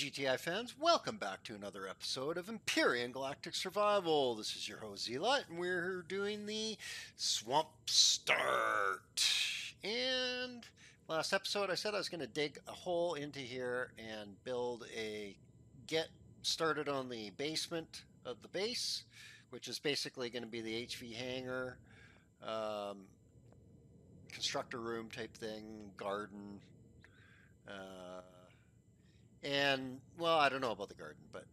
GTI fans, welcome back to another episode of Empyrion Galactic Survival. This is your host Zealot, and we're doing the Swamp Start. And last episode, I said I was going to dig a hole into here and build a get started on the basement of the base, which is basically going to be the HV hangar, um, constructor room type thing, garden. Uh, and, well, I don't know about the garden, but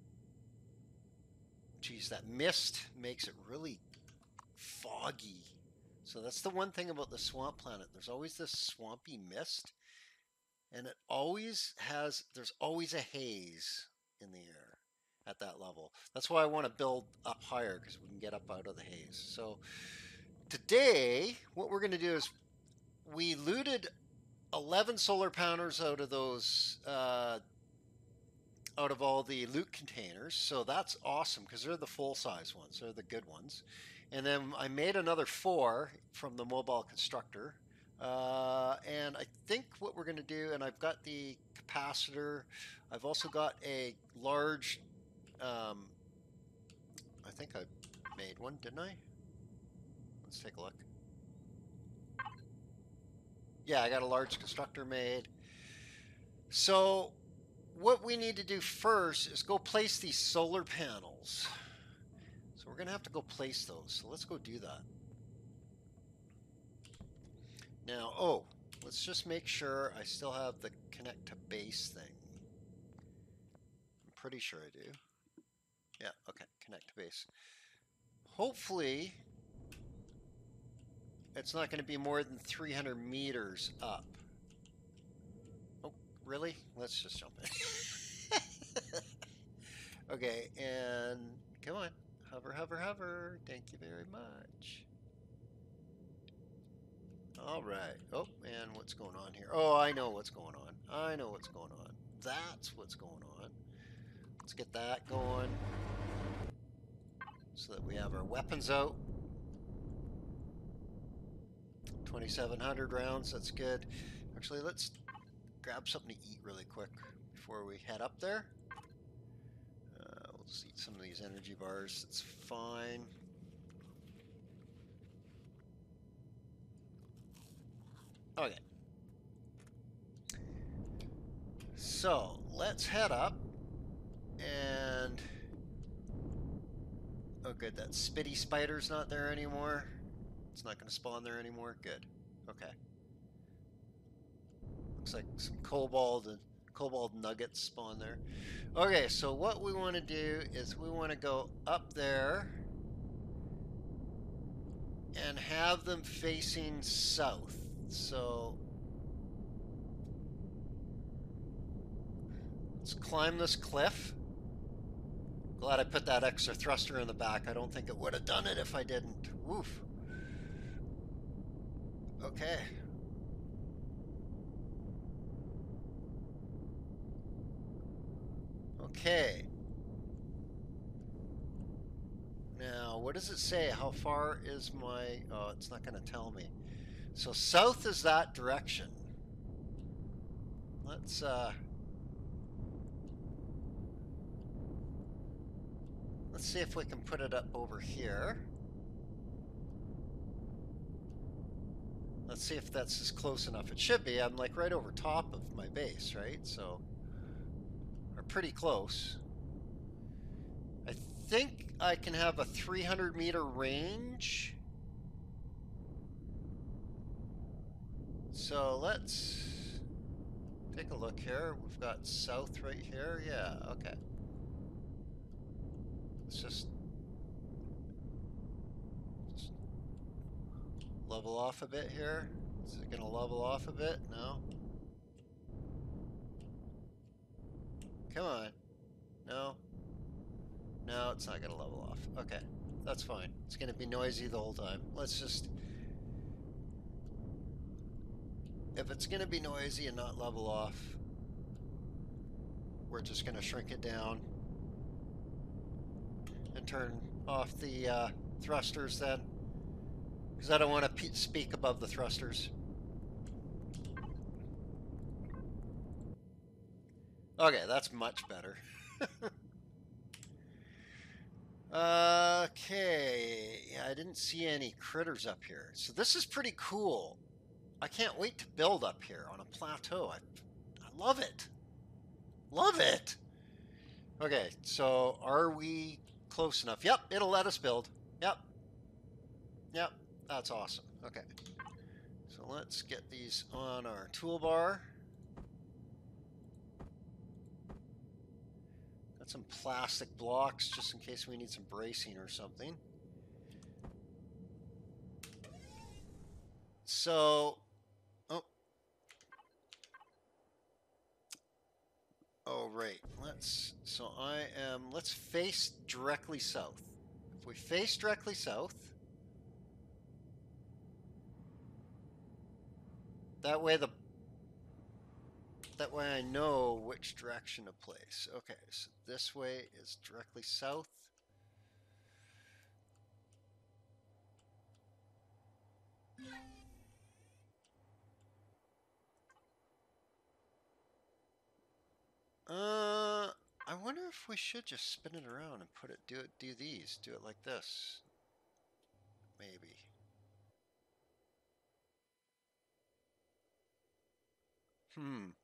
geez, that mist makes it really foggy. So that's the one thing about the swamp planet. There's always this swampy mist, and it always has, there's always a haze in the air at that level. That's why I want to build up higher because we can get up out of the haze. So today, what we're going to do is we looted 11 solar panels out of those uh, out of all the loot containers. So that's awesome because they're the full size ones. They're the good ones. And then I made another four from the mobile constructor. Uh, and I think what we're going to do, and I've got the capacitor. I've also got a large, um, I think I made one, didn't I? Let's take a look. Yeah, I got a large constructor made. So what we need to do first is go place these solar panels. So we're going to have to go place those. So let's go do that. Now, oh, let's just make sure I still have the connect to base thing. I'm pretty sure I do. Yeah, okay, connect to base. Hopefully, it's not going to be more than 300 meters up. Really? Let's just jump in. okay, and come on. Hover, hover, hover. Thank you very much. All right. Oh, and what's going on here? Oh, I know what's going on. I know what's going on. That's what's going on. Let's get that going so that we have our weapons out. 2,700 rounds. That's good. Actually, let's grab something to eat really quick before we head up there. Uh, let's eat some of these energy bars. It's fine. Okay. So, let's head up and... Oh good, that spitty spider's not there anymore. It's not going to spawn there anymore. Good. Okay. Looks like some cobalt and cobalt nuggets spawn there. Okay, so what we want to do is we want to go up there and have them facing south. So let's climb this cliff. Glad I put that extra thruster in the back. I don't think it would have done it if I didn't. Woof. Okay. Okay. Now, what does it say? How far is my... Oh, it's not going to tell me. So south is that direction. Let's... uh Let's see if we can put it up over here. Let's see if that's as close enough. It should be. I'm like right over top of my base, right? So pretty close. I think I can have a 300 meter range. So let's take a look here. We've got south right here. Yeah, okay. Let's just, just level off a bit here. Is it going to level off a bit? No? Come on. No. No, it's not going to level off. Okay, that's fine. It's going to be noisy the whole time. Let's just... If it's going to be noisy and not level off, we're just going to shrink it down and turn off the uh, thrusters then. Because I don't want to speak above the thrusters. Okay, that's much better. okay, yeah, I didn't see any critters up here. So this is pretty cool. I can't wait to build up here on a plateau. I, I love it. Love it. Okay, so are we close enough? Yep, it'll let us build. Yep. Yep, that's awesome. Okay. So let's get these on our toolbar. Got some plastic blocks just in case we need some bracing or something. So oh. oh, right. Let's, so I am, let's face directly south. If we face directly south, that way the, that way I know which direction to place. Okay, so this way is directly south. Uh, I wonder if we should just spin it around and put it, do it, do these, do it like this. Maybe. Hmm.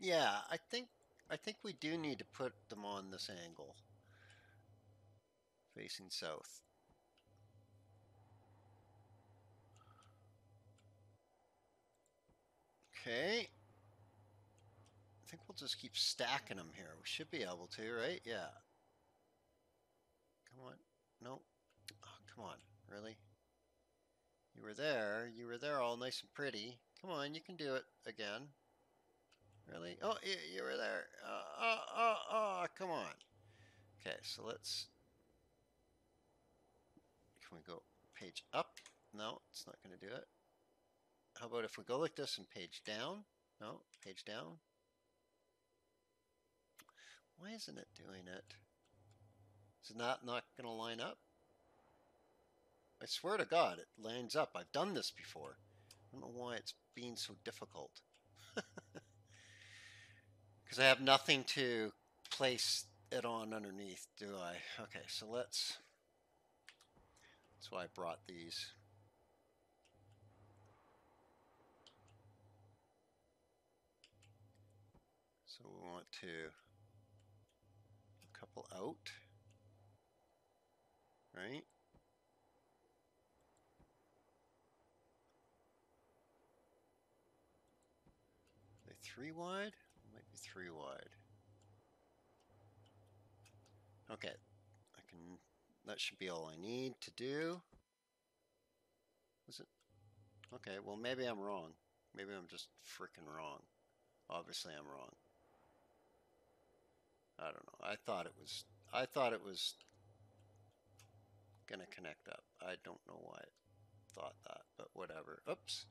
Yeah, I think I think we do need to put them on this angle. Facing south. Okay. I think we'll just keep stacking them here. We should be able to, right? Yeah. Come on. Nope. Oh, come on. Really? You were there. You were there all nice and pretty. Come on, you can do it again. Really? Oh, you, you were there. Oh, oh, oh, oh, come on. Okay, so let's... Can we go page up? No, it's not going to do it. How about if we go like this and page down? No, page down. Why isn't it doing it? Is it not, not going to line up? I swear to God, it lines up. I've done this before. I don't know why it's being so difficult. I have nothing to place it on underneath, do I? Okay, so let's... That's why I brought these. So we want to a couple out, right? Are three wide? Three wide. Okay, I can, that should be all I need to do. Is it? Okay, well maybe I'm wrong. Maybe I'm just freaking wrong. Obviously I'm wrong. I don't know. I thought it was. I thought it was gonna connect up. I don't know why I thought that, but whatever. Oops.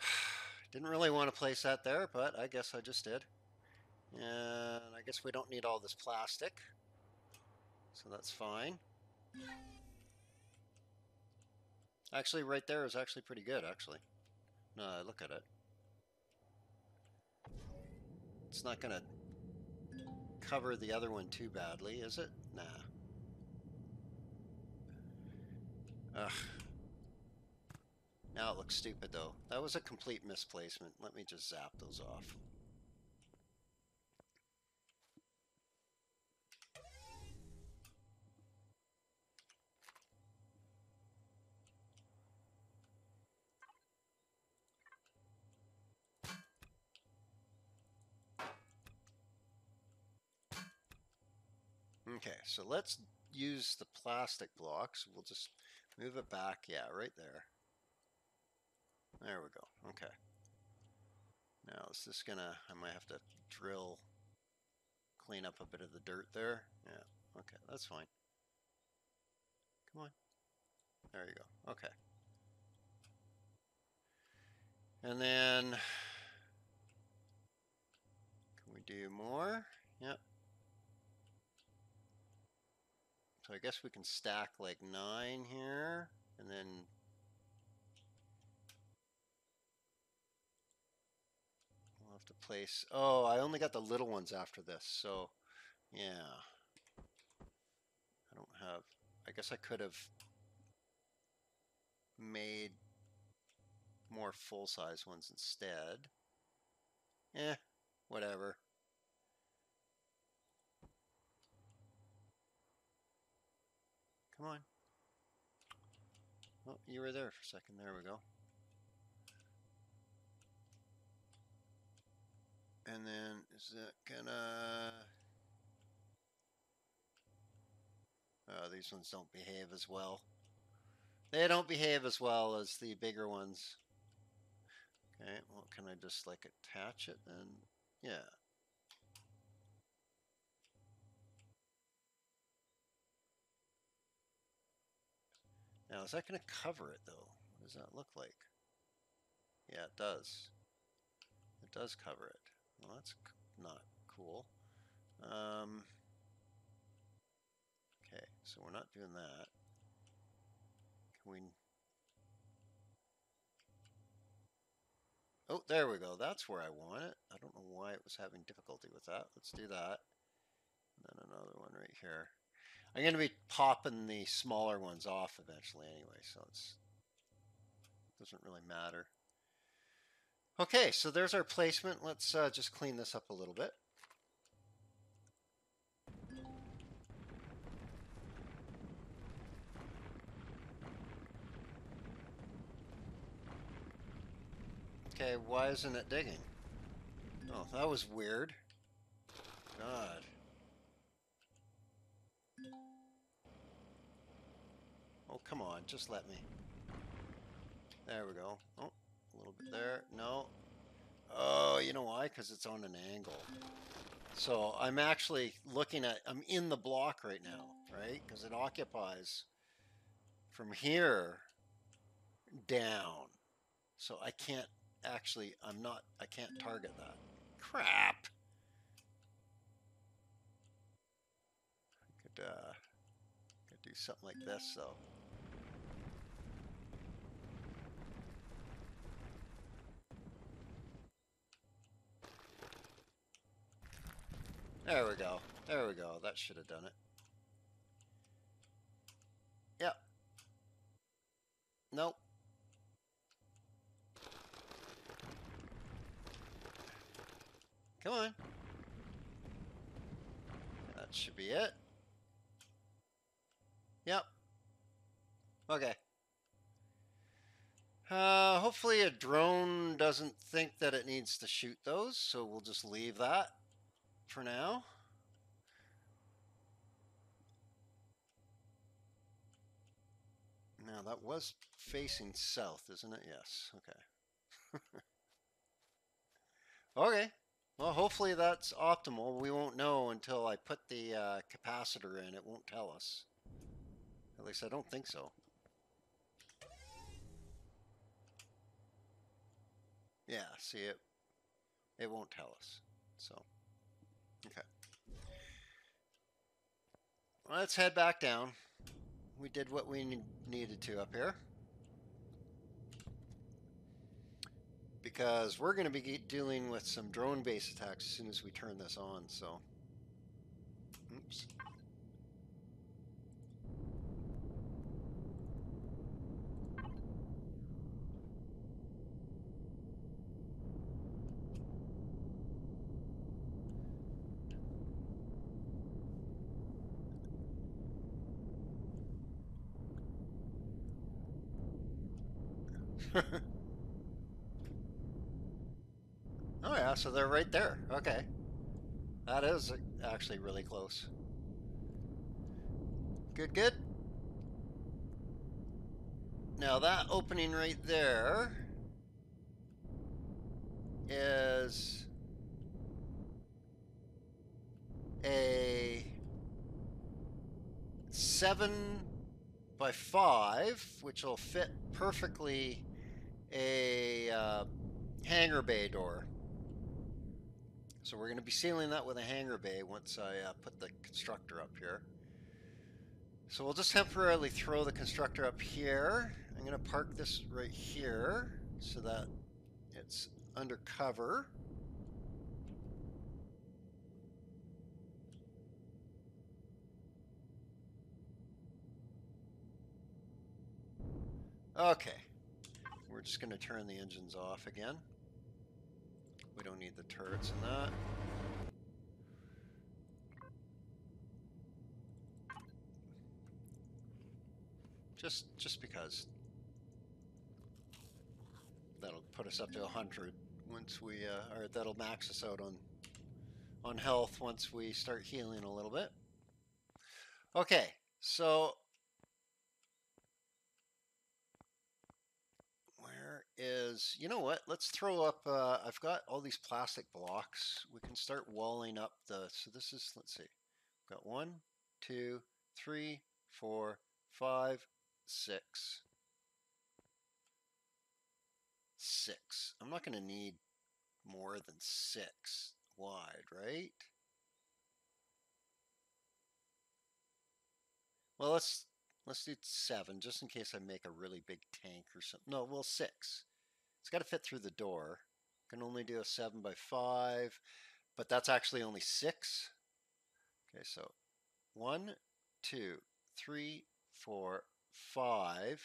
Didn't really want to place that there, but I guess I just did. And I guess we don't need all this plastic. So that's fine. Actually, right there is actually pretty good, actually. No, look at it. It's not going to cover the other one too badly, is it? Nah. Ugh. Now it looks stupid though. That was a complete misplacement. Let me just zap those off. Okay, so let's use the plastic blocks. We'll just move it back. Yeah, right there. There we go. Okay. Now, is this gonna, I might have to drill, clean up a bit of the dirt there. Yeah, okay, that's fine. Come on. There you go. Okay. And then, can we do more? Yep. So I guess we can stack like nine here and then place. Oh, I only got the little ones after this, so yeah. I don't have. I guess I could have made more full size ones instead. Eh, whatever. Come on. Oh, you were there for a second. There we go. And then is that gonna... Oh, uh, these ones don't behave as well. They don't behave as well as the bigger ones. Okay, well, can I just like attach it then? Yeah. Now, is that going to cover it though? What does that look like? Yeah, it does. It does cover it. Well, that's not cool. Um, okay, so we're not doing that. Can we... Oh, there we go. That's where I want it. I don't know why it was having difficulty with that. Let's do that. And then another one right here. I'm going to be popping the smaller ones off eventually anyway, so it's doesn't really matter. Okay, so there's our placement. Let's uh, just clean this up a little bit. Okay, why isn't it digging? Oh, that was weird. God. Oh, come on, just let me. There we go. Oh, a little bit there. No. Oh, you know why? Because it's on an angle. So I'm actually looking at, I'm in the block right now, right? Because it occupies from here down. So I can't actually, I'm not, I can't target that. Crap. I could, uh, could do something like this though. There we go. There we go. That should have done it. Yep. Nope. Come on. That should be it. Yep. Okay. Uh, hopefully a drone doesn't think that it needs to shoot those, so we'll just leave that for now. Now that was facing south, isn't it? Yes. Okay. okay. Well, hopefully that's optimal. We won't know until I put the uh, capacitor in. It won't tell us. At least I don't think so. Yeah, see it. It won't tell us. So. Okay. Let's head back down. We did what we needed to up here. Because we're going to be dealing with some drone base attacks as soon as we turn this on, so... Oops. oh yeah, so they're right there. Okay. That is actually really close. Good, good. Now that opening right there is a seven by five, which will fit perfectly a uh, hangar bay door. So we're going to be sealing that with a hangar bay once I uh, put the constructor up here. So we'll just temporarily throw the constructor up here. I'm going to park this right here so that it's under cover. Okay, we're just going to turn the engines off again. We don't need the turrets in that. Just, just because. That'll put us up to 100 once we, uh, or that'll max us out on, on health once we start healing a little bit. Okay, so where is, you know what, let's throw up, uh, I've got all these plastic blocks. We can start walling up the, so this is, let's see, got one, two, three, four, five, six, six. I'm not going to need more than six wide, right? Well, let's let's do seven, just in case I make a really big tank or something. No, well, six. It's got to fit through the door. Can only do a seven by five, but that's actually only six. Okay, so one, two, three, four, five,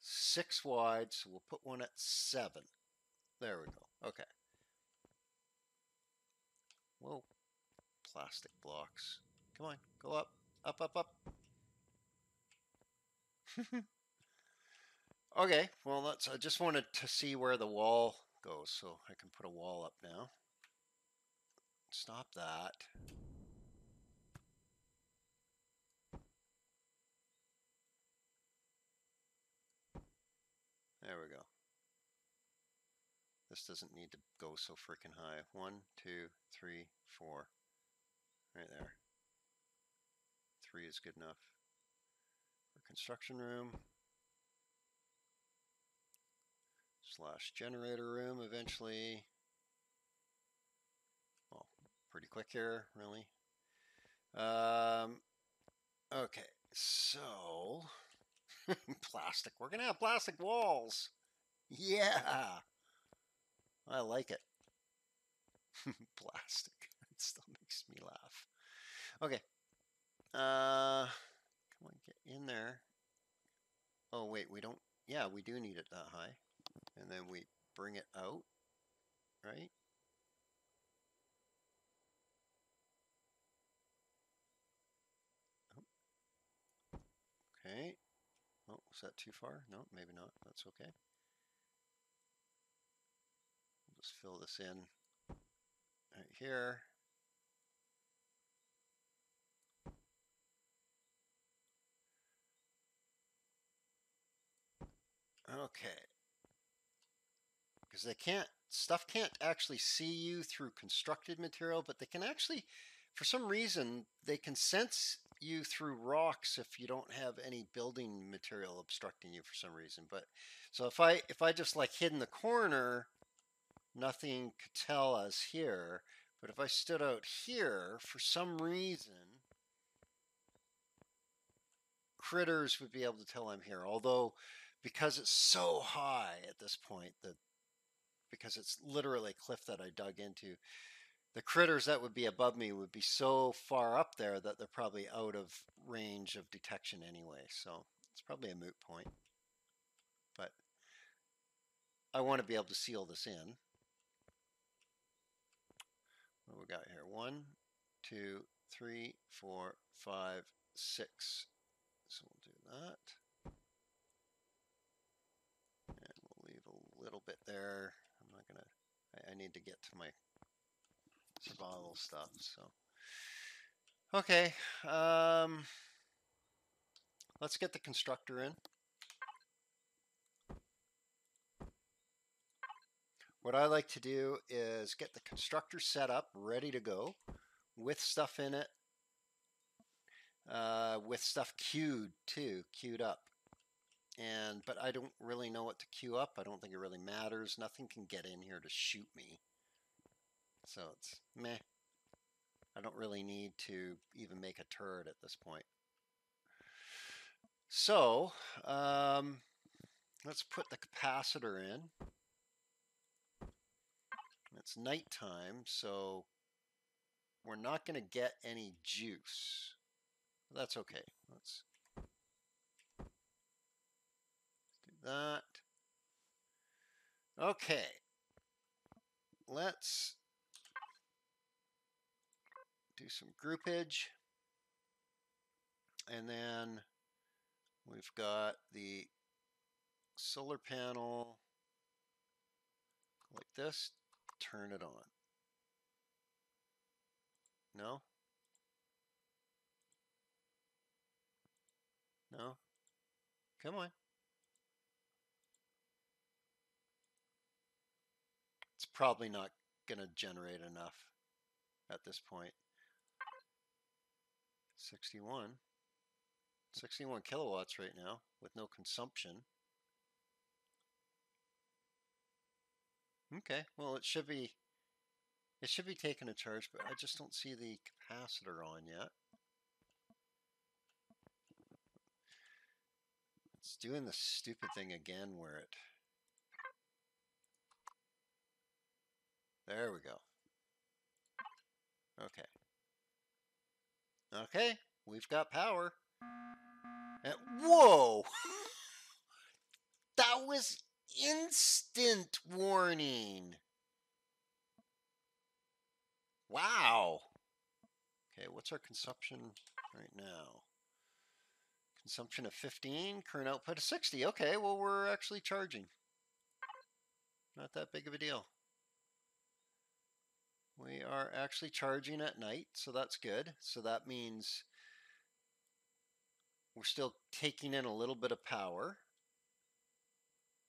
six wide, so we'll put one at seven. There we go. Okay. Whoa. Plastic blocks. Come on, go up, up, up, up. okay, well, that's, I just wanted to see where the wall goes, so I can put a wall up now. Stop that. There we go. This doesn't need to go so freaking high. One, two, three, four. Right there. Three is good enough construction room slash generator room eventually. Well, pretty quick here, really. Um, okay, so plastic. We're gonna have plastic walls. Yeah, I like it. plastic. It still makes me laugh. Okay. Uh, in there. Oh, wait, we don't, yeah, we do need it that high. And then we bring it out, right? Oh, okay. Oh, was that too far? No, maybe not. That's okay. Just fill this in right here. Okay. Because they can't, stuff can't actually see you through constructed material, but they can actually, for some reason, they can sense you through rocks if you don't have any building material obstructing you for some reason. But so if I if I just like hid in the corner, nothing could tell us here. But if I stood out here, for some reason, critters would be able to tell I'm here. Although because it's so high at this point that because it's literally a cliff that I dug into, the critters that would be above me would be so far up there that they're probably out of range of detection anyway. So it's probably a moot point. But I want to be able to seal this in. What we got here? One, two, three, four, five, six. So we'll do that. Little bit there. I'm not gonna, I, I need to get to my survival stuff, so. Okay, um, let's get the constructor in. What I like to do is get the constructor set up, ready to go, with stuff in it, uh, with stuff queued too, queued up and but I don't really know what to queue up. I don't think it really matters. Nothing can get in here to shoot me. So it's meh. I don't really need to even make a turret at this point. So um, let's put the capacitor in. It's nighttime, so we're not going to get any juice. That's okay. Let's that. Okay. Let's do some groupage. And then we've got the solar panel like this, turn it on. No? No? Come on. Probably not going to generate enough at this point. 61. 61 kilowatts right now with no consumption. Okay, well it should be it should be taking a charge, but I just don't see the capacitor on yet. It's doing the stupid thing again where it There we go. Okay. Okay, we've got power. And, whoa! that was instant warning. Wow. Okay, what's our consumption right now? Consumption of 15, current output of 60. Okay, well, we're actually charging. Not that big of a deal. We are actually charging at night, so that's good. So that means we're still taking in a little bit of power.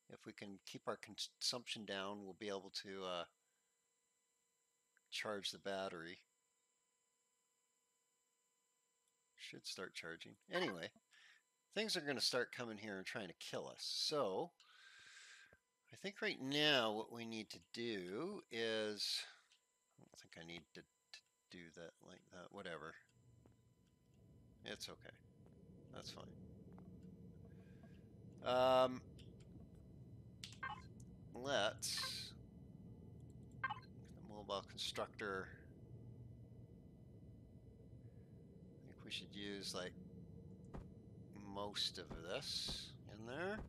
If we can keep our consumption down, we'll be able to uh, charge the battery. Should start charging. Anyway, things are going to start coming here and trying to kill us. So I think right now what we need to do is, I don't think I need to, to do that like that, whatever. It's okay. That's fine. Um, let's the mobile constructor. I think we should use like most of this in there.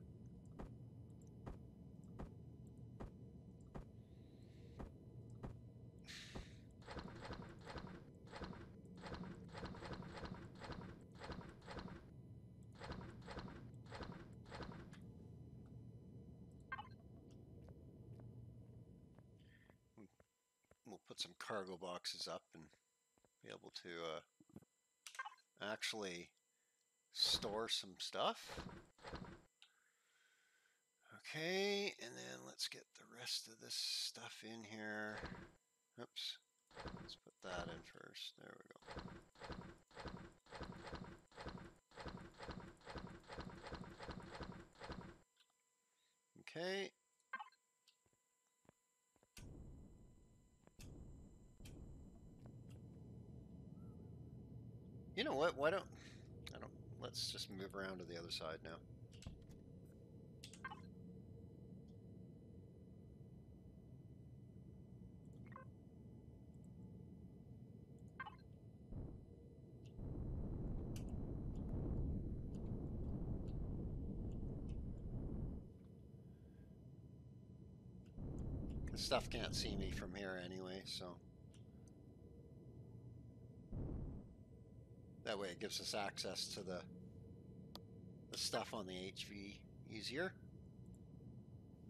Cargo boxes up and be able to uh, actually store some stuff. Okay, and then let's get the rest of this stuff in here. Oops, let's put that in first. There we go. Okay, You know what? Why don't I don't let's just move around to the other side now. The Stuff can't see me from here anyway, so That way it gives us access to the, the stuff on the HV easier.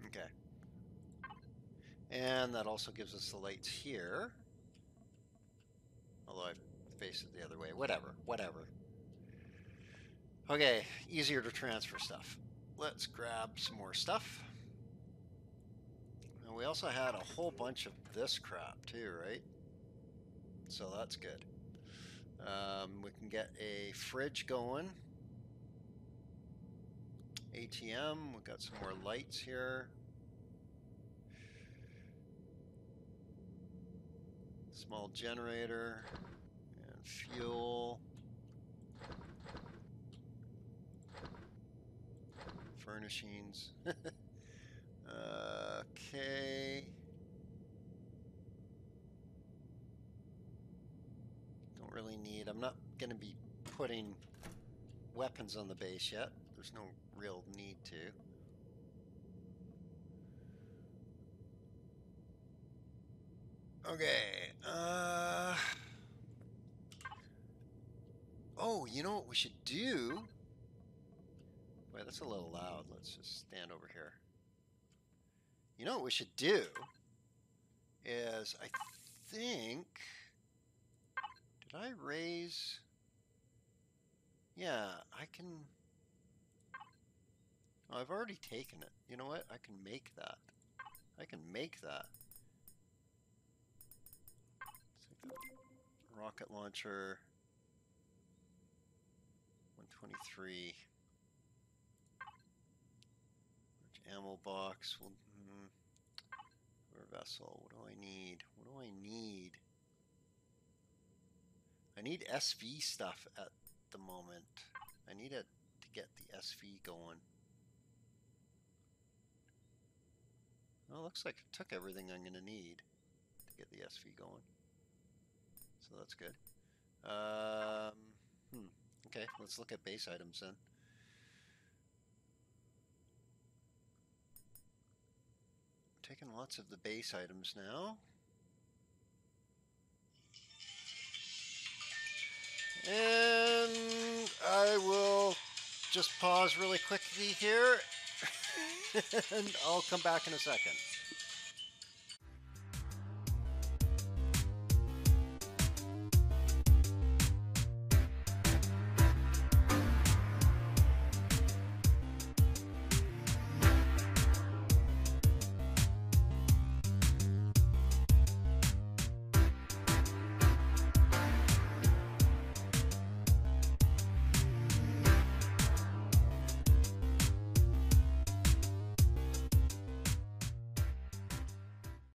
Okay. And that also gives us the lights here. Although I face it the other way. Whatever, whatever. Okay, easier to transfer stuff. Let's grab some more stuff. And we also had a whole bunch of this crap too, right? So that's good. Um, we can get a fridge going. ATM, we've got some more lights here. Small generator and fuel. Furnishings. okay. Don't really need. I'm not going to be putting weapons on the base yet. There's no real need to. Okay, uh... Oh, you know what we should do? Wait, that's a little loud. Let's just stand over here. You know what we should do? Is, I think... Did I raise... Yeah, I can... I've already taken it. You know what? I can make that. I can make that. Rocket launcher 123 ammo box. Well, mm, vessel. What do I need? What do I need? I need SV stuff at the moment. I need it to get the SV going. Well, looks like it took everything I'm going to need to get the SV going. So that's good. Um, hmm. Okay, let's look at base items then. taking lots of the base items now. And I will just pause really quickly here and I'll come back in a second.